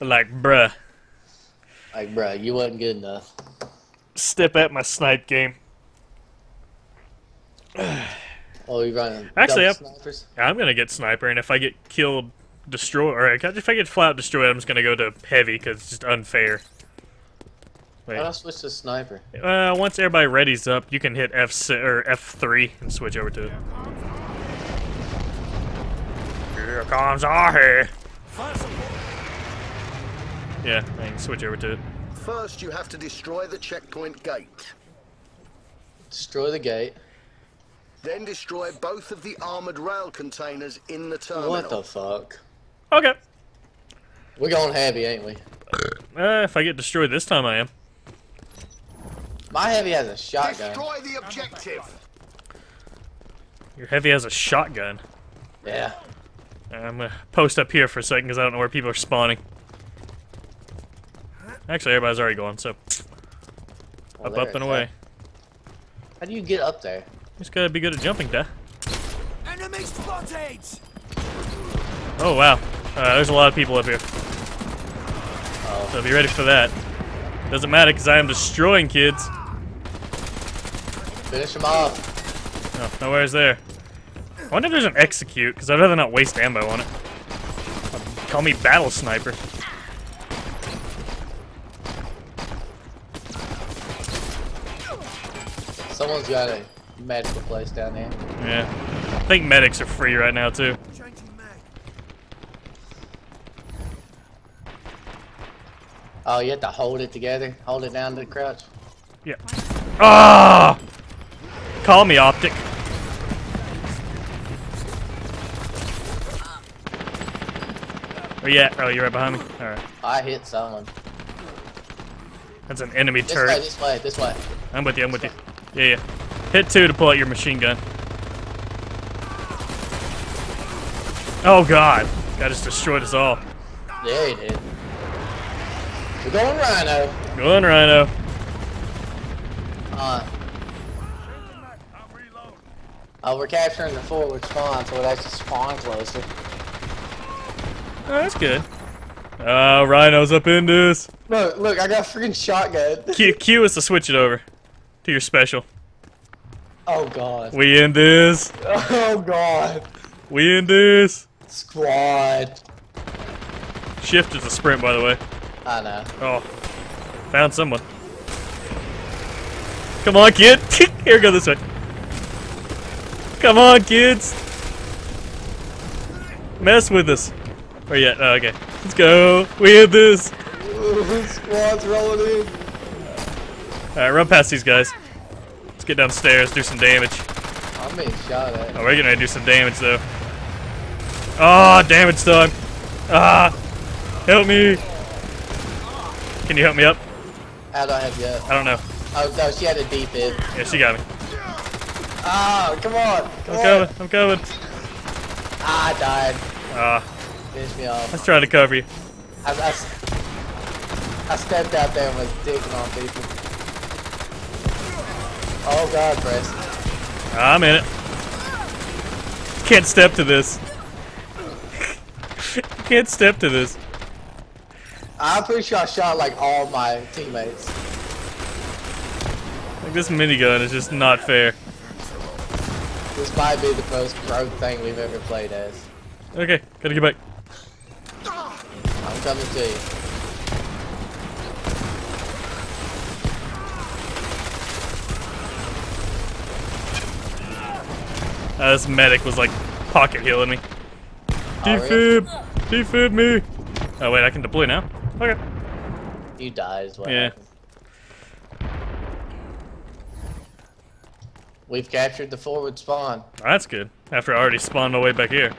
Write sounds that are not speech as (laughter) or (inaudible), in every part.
Like, bruh. Like, bruh, you wasn't good enough. Step at my snipe game. Oh, you running Actually, I'm- snipers? I'm gonna get sniper, and if I get killed, destroy, or if I get flat out destroyed, I'm just gonna go to heavy because it's just unfair. Why Wait. don't I switch to sniper? Uh, once everybody ready's up, you can hit F si- or F3 and switch over to it. Here comes Ahi. Yeah, I can switch over to it. First, you have to destroy the checkpoint gate. Destroy the gate. Then destroy both of the armored rail containers in the terminal. What the fuck? Okay. We're going heavy, ain't we? Uh, if I get destroyed this time, I am. My heavy has a shotgun. Destroy the objective. Your heavy has a shotgun. Yeah. I'm gonna post up here for a second because I don't know where people are spawning. Actually, everybody's already going, so Well, up, up, and away. How do you get up there? Just gotta be good at jumping, duh. Enemy spotted! Oh wow, uh, there's a lot of people up here. Oh. So be ready for that. Doesn't matter because I am destroying kids. Finish him off. Oh, nowhere's there. I wonder if there's an execute because I'd rather not waste ammo on it. Call me battle sniper. Someone's got a medical place down there. Yeah, I think medics are free right now too. Oh, you have to hold it together. Hold it down to the crouch. Yeah. Ah! Call me optic. Where you at? Oh, you're right behind me. All right, I hit someone. that's an enemy This turret. way, this way, this way. I'm with you. I'm with you. Yeah, yeah. Hit two to pull out your machine gun. Oh God! That just destroyed us all. Yeah, he did. We're going Rhino. Go on, Rhino. Uh, oh, we're capturing the forward spawn, so it actually spawn closer. Oh, that's good. Oh, Rhino's up in this. Look, look, I got a freaking shotgun. Q, Q is to switch it over to your special. Oh god. We in this. Oh god. We in this. Squad. Shift is a sprint, by the way. I know. Oh, found someone. Come on, kid. (laughs) Here, go this way. Come on, kids. Mess with us. Where you at? Oh, okay. Let's go. We had this. Ooh, (laughs) squad's rolling in. Alright, run past these guys. Let's get downstairs, do some damage. I'm being shot at. Oh, we're gonna do some damage, though. Ah, damage time. Ah, help me. Can you help me up? How do I have you up? I don't know. Oh no, she had a deep hit. Yeah, she got me. Oh, come on. Come I'm on. coming. I'm coming. Ah, I died. Ah, Finish me off. let's try to cover you. I stepped out there and was digging on people. Oh god, Preston. I'm in it. Can't step to this. Can't step to this. I'm pretty sure I shot like all my teammates. Like this minigun is just not fair. This might be the most broke thing we've ever played as. Okay, gotta get back. I'm coming to you. Uh, this medic was like pocket healing me. Oh? Defib! Defib me! Oh wait, I can deploy now? Okay. You died what Yeah. We've captured the forward spawn. That's good. After I already spawned my way back here.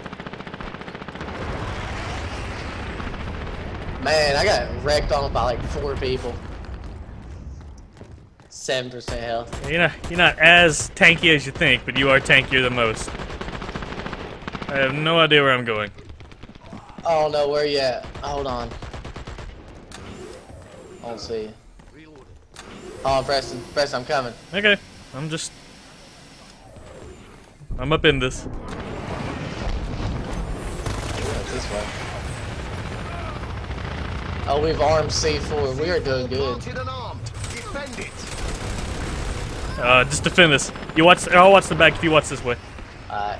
Man, I got wrecked on by like four people. Seven percent health. You're not, you're not as tanky as you think, but you are tankier than most. I have no idea where I'm going. Oh no, where you at? Hold on. I don't see you. Oh, Preston, Preston, I'm coming. Okay, I'm just... I'm up in this. This way. Oh, we've armed C4. We are doing good. Planted and armed. Defend it. Uh, just defend this. You watch. I'll watch the back if you watch this way. Alright.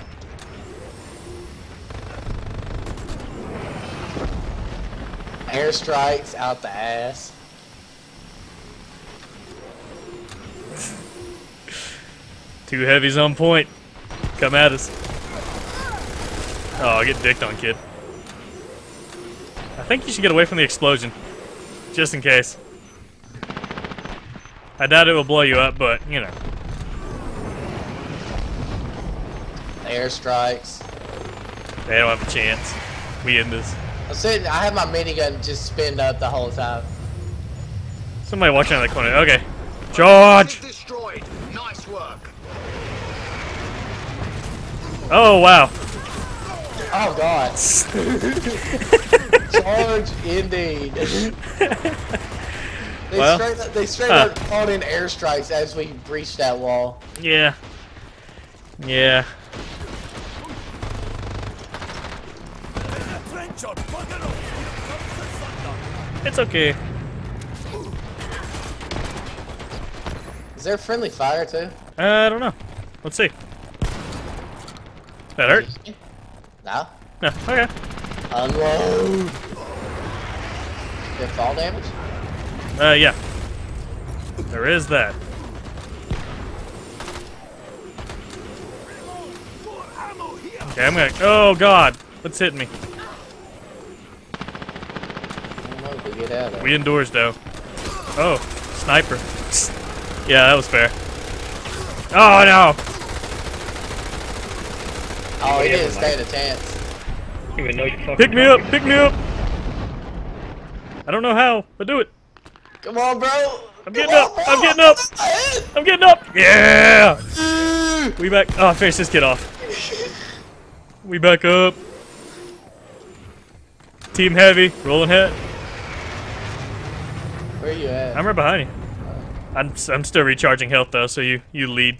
Airstrikes out the ass. (laughs) Two heavies on point. Come at us. Oh, get dicked on, kid. I think you should get away from the explosion. Just in case. I doubt it will blow you up, but, you know. Airstrikes. They don't have a chance. We end this. I'm sitting, I have my minigun just spinned up the whole time. Somebody watching out of the corner. Okay. George! Destroyed. Nice work. Oh, wow. Oh god. (laughs) George, indeed. (laughs) they Well, straight up, they straight huh. up called in airstrikes as we breached that wall. Yeah. Yeah. Trench shot, bugger off. Here comes the thunder. It's okay. Is there friendly fire too? Uh, I don't know. Let's see. That hurt? No. No. Okay. Unload. Did fall damage? Uh, yeah. There is that. More ammo here. Okay, I'm gonna. Oh God, what's hitting me? I don't know to get out of. We indoors though. Oh, sniper. (laughs) yeah, that was fair. Oh no! Oh, he didn't stand a chance. even know you Pick me up! Pick me up! I don't know how, but do it. Come on, bro. I'm getting up. I'm getting up. I'm getting up. Yeah! We back. Oh, I finished this kid off. We back up. Team heavy, rolling head. Where are you at? I'm right behind you. I'm I'm still recharging health though, so you you lead.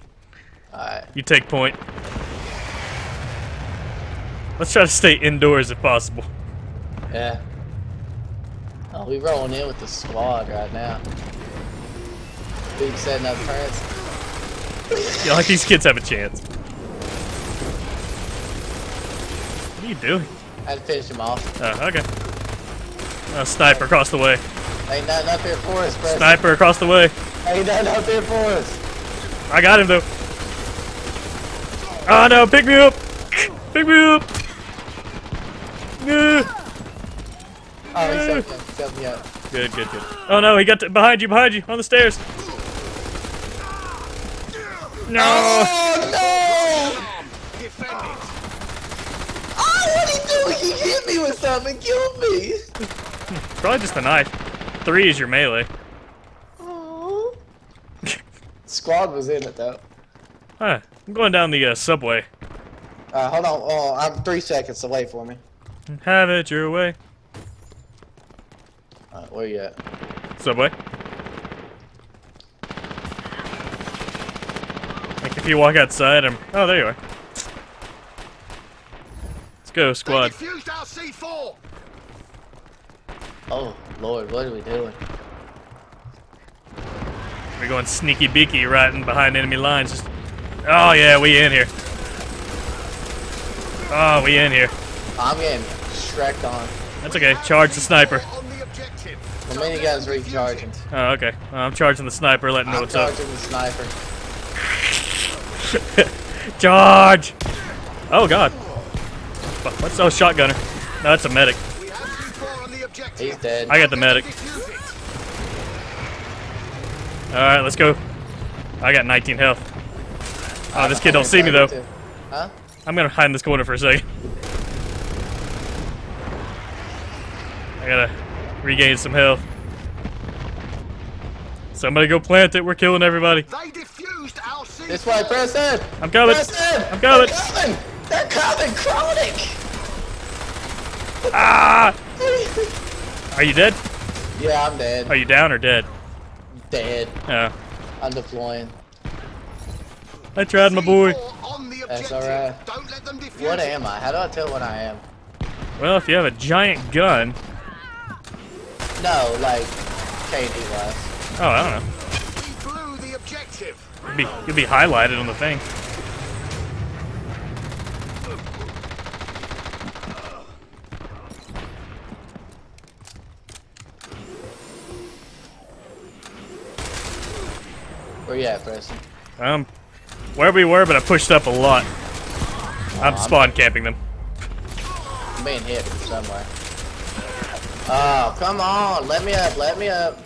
Alright. You take point. Let's try to stay indoors if possible. Yeah. Oh, we rolling in with the squad right now. Big setting up turrets. (laughs) Yeah, like these kids have a chance. What are you doing? I had to finish him off. Oh, okay. Oh, sniper across the way. Ain't nothing up here for us, Preston. Sniper across the way. Ain't nothing up here for us. I got him though. Oh no, pick me up! (laughs) Pick me up! Yeah. Oh, he's helping me. He's helping me out. Good, good, good. Oh no, he got to, behind you, behind you, on the stairs. No! Oh, no! Oh, what'd he do? He hit me with something killed me. Probably just a knife. Three is your melee. Oh. (laughs) Squad was in it, though. Huh, I'm going down the uh, subway. Uh, hold on. Oh, I'm three seconds, so wait for me. Have it your way. Where you at? Subway. Like if you walk outside, I'm. Oh, there you are. Let's go, squad. defused our C4. Oh, Lord, what are we doing? We're going sneaky beaky right in behind enemy lines. Just. Oh yeah, we in here. Oh, we in here. I'm getting Shrek on. That's okay. Charge the sniper. The minigun's recharging. Oh, okay. Uh, I'm charging the sniper, letting know I'm what's up. charging the sniper. (laughs) Charge! Oh god. What's oh shotgunner? No, that's a medic. We have C4 on the objective. He's dead. I got the medic. All right, let's go. I got 19 health. Oh, this kid don't see me though. Huh? I'm gonna hide in this corner for a second. I gotta regain some health. Somebody go plant it. We're killing everybody. They defused our C4. This way, Preston! I'm coming. Preston! I'm coming. They're coming! They're coming! Chronic! Ah! Are you dead? yeah, I'm dead. Are you down or dead? dead. Oh. I'm deploying. I tried, my boy. C4 on the That's alright. Don't let them defuse What am I? How do I tell what I am? Well, if you have a giant gun, No, like KD wise. Oh, I don't know. We blew the objective. You'll be, you'll be highlighted on the thing. Where you at, Preston? Um, where we were, but I pushed up a lot. I'm I'm- spawn camping them. I'm being hit from somewhere. Oh, come on. Let me up. Let me up.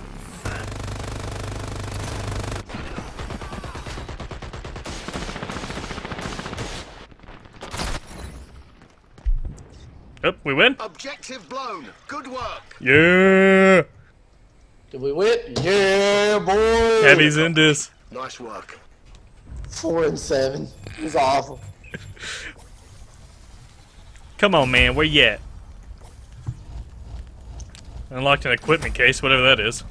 Oop, we win? Objective blown. Good work. Yeah! Did we win? Yeah, boy. Heavy's in this. Nice work. Four and seven. It was awful. Come on, man, where you at? Unlocked an equipment case, whatever that is.